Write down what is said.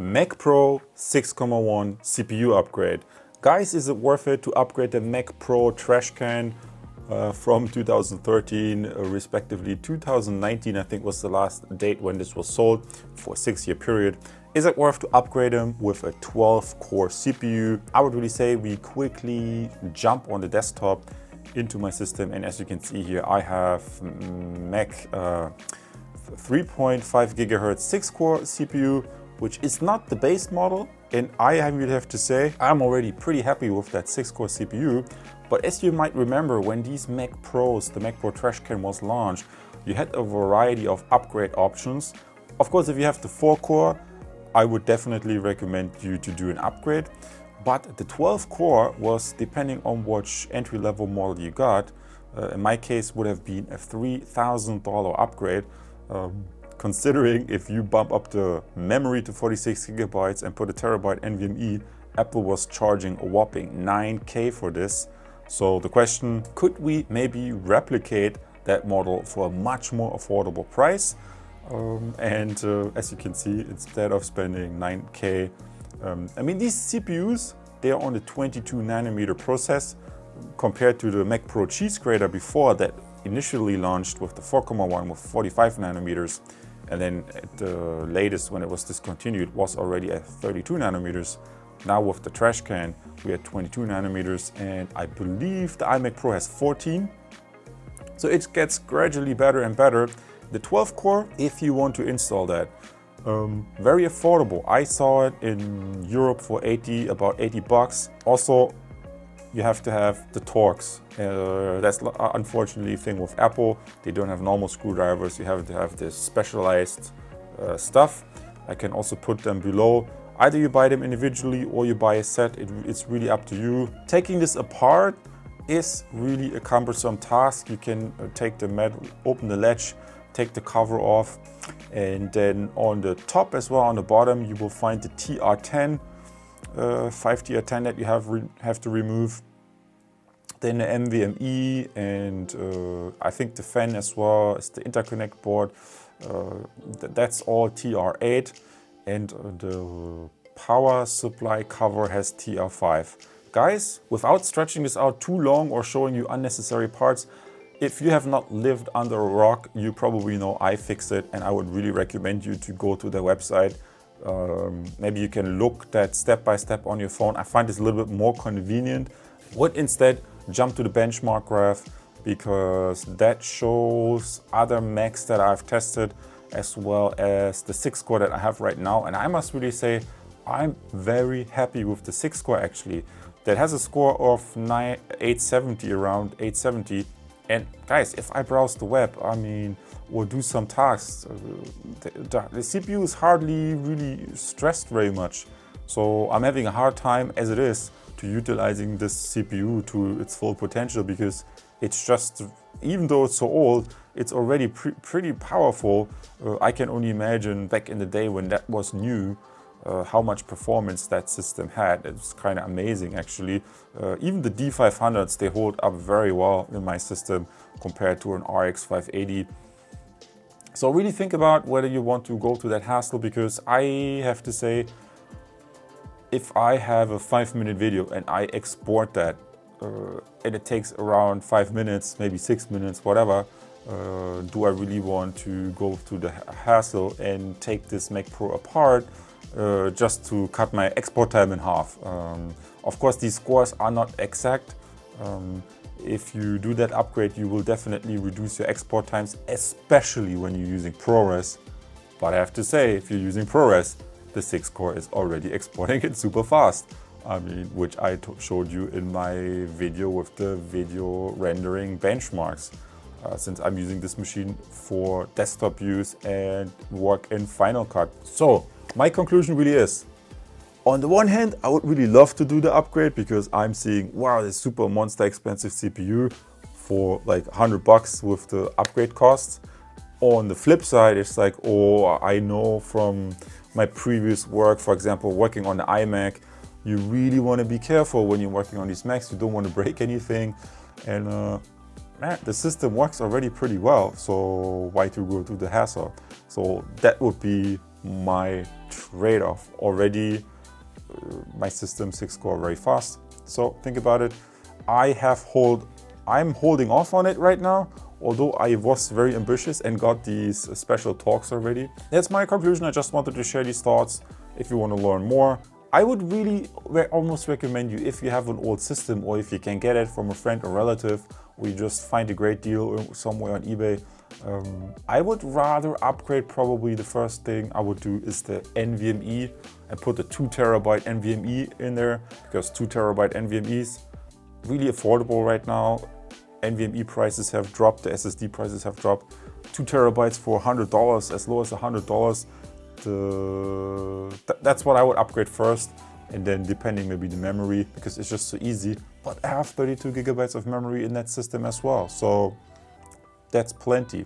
Mac Pro 6.1 CPU upgrade. Guys, is it worth it to upgrade the Mac Pro trash can uh, from 2013, uh, respectively 2019, I think was the last date when this was sold for a six year period. Is it worth to upgrade them with a 12 core CPU? I would really say we quickly jump on the desktop into my system and as you can see here I have Mac uh, 3.5 gigahertz 6 core CPU which is not the base model. And I would have to say, I'm already pretty happy with that 6-core CPU. But as you might remember, when these Mac Pros, the Mac Pro Trash Can was launched, you had a variety of upgrade options. Of course, if you have the 4-core, I would definitely recommend you to do an upgrade. But the 12 core was, depending on which entry-level model you got, uh, in my case would have been a $3,000 upgrade. Um, considering if you bump up the memory to 46 gigabytes and put a terabyte NVMe, Apple was charging a whopping 9K for this. So the question, could we maybe replicate that model for a much more affordable price? Um, and uh, as you can see, instead of spending 9K, um, I mean, these CPUs, they are on the 22 nanometer process compared to the Mac Pro cheese grater before that initially launched with the 4,1 with 45 nanometers. And then at the latest, when it was discontinued, was already at 32 nanometers. Now with the trash can, we had 22 nanometers, and I believe the iMac Pro has 14. So it gets gradually better and better. The 12 core, if you want to install that, um, very affordable. I saw it in Europe for 80, about 80 bucks. Also, you have to have the Torx. Uh, that's uh, unfortunately thing with Apple. They don't have normal screwdrivers. You have to have this specialized uh, stuff. I can also put them below. Either you buy them individually or you buy a set. It, it's really up to you. Taking this apart is really a cumbersome task. You can uh, take the metal, open the latch, take the cover off, and then on the top as well, on the bottom, you will find the TR10 uh, 5TR10 that you have have to remove. Then the NVMe and uh, I think the fan as well as the interconnect board. Uh, th that's all TR8 and uh, the power supply cover has TR5. Guys, without stretching this out too long or showing you unnecessary parts, if you have not lived under a rock, you probably know iFixit and I would really recommend you to go to their website um, maybe you can look that step by step on your phone. I find this a little bit more convenient. Would instead jump to the benchmark graph because that shows other Macs that I've tested as well as the 6 core that I have right now. And I must really say, I'm very happy with the 6 core actually. That has a score of 9, 870, around 870. And guys, if I browse the web, I mean, or do some tasks. Uh, the, the, CPU is hardly really stressed very much. So I'm having a hard time as it is to utilizing this CPU to its full potential because it's just, even though it's so old, it's already pre pretty powerful. Uh, I can only imagine back in the day when that was new, uh, how much performance that system had. It's kind of amazing actually. Uh, even the D500s, they hold up very well in my system compared to an RX 580. So really think about whether you want to go to that hassle because I have to say, if I have a five minute video and I export that uh, and it takes around five minutes, maybe six minutes, whatever, uh, do I really want to go through the hassle and take this Mac Pro apart uh, just to cut my export time in half? Um, of course, these scores are not exact. Um, if you do that upgrade, you will definitely reduce your export times, especially when you're using ProRes. But I have to say, if you're using ProRes, the 6 core is already exporting it super fast. I mean, which I showed you in my video with the video rendering benchmarks. Uh, since I'm using this machine for desktop use and work in Final Cut. So my conclusion really is, on the one hand, I would really love to do the upgrade because I'm seeing, wow, this super monster expensive CPU for like 100 bucks with the upgrade costs. On the flip side, it's like, oh, I know from my previous work, for example, working on the iMac, you really want to be careful when you're working on these Macs. You don't want to break anything. And uh, man, the system works already pretty well. So why to go through the hassle? So that would be my trade-off. Already uh, my system 6 core very fast. So think about it. I have hold I'm holding off on it right now, although I was very ambitious and got these special Torx already. That's my conclusion. I just wanted to share these thoughts. If you want to learn more, I would really almost recommend you if you have an old system or if you can get it from a friend or relative or you just find a great deal somewhere on eBay. Um, I would rather upgrade probably the first thing I would do is the NVMe and put the 2 terabyte NVMe in there because 2 terabyte NVMe's really affordable right now. NVMe prices have dropped, the SSD prices have dropped. 2 terabytes for $100, as low as $100 uh, th that's what I would upgrade first and then depending maybe the memory because it's just so easy. But I have 32 gigabytes of memory in that system as well so that's plenty